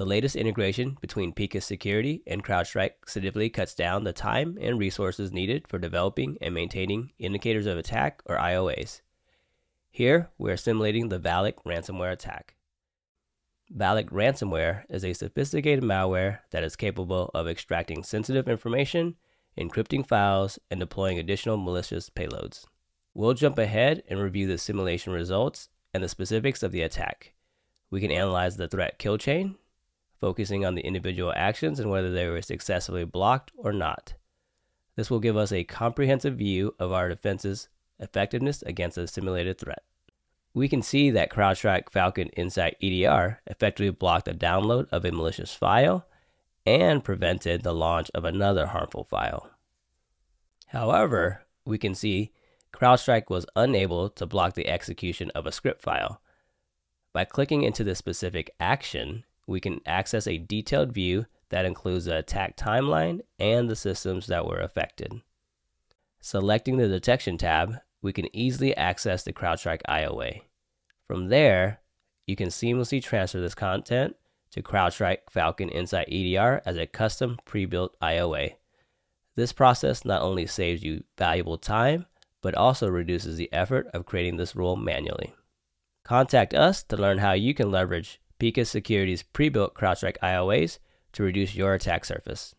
The latest integration between Picus Security and CrowdStrike significantly cuts down the time and resources needed for developing and maintaining indicators of attack or IOAs. Here, we are simulating the Valak ransomware attack. Valak ransomware is a sophisticated malware that is capable of extracting sensitive information, encrypting files, and deploying additional malicious payloads. We'll jump ahead and review the simulation results and the specifics of the attack. We can analyze the threat kill chain, focusing on the individual actions and whether they were successfully blocked or not. This will give us a comprehensive view of our defense's effectiveness against a simulated threat. We can see that CrowdStrike Falcon Insight EDR effectively blocked the download of a malicious file and prevented the launch of another harmful file. However, we can see CrowdStrike was unable to block the execution of a script file. By clicking into the specific action, we can access a detailed view that includes the attack timeline and the systems that were affected. Selecting the Detection tab, we can easily access the CrowdStrike IOA. From there, you can seamlessly transfer this content to CrowdStrike Falcon Insight EDR as a custom pre-built IOA. This process not only saves you valuable time, but also reduces the effort of creating this rule manually. Contact us to learn how you can leverage Picus Security's pre-built CrowdStrike IOAs to reduce your attack surface.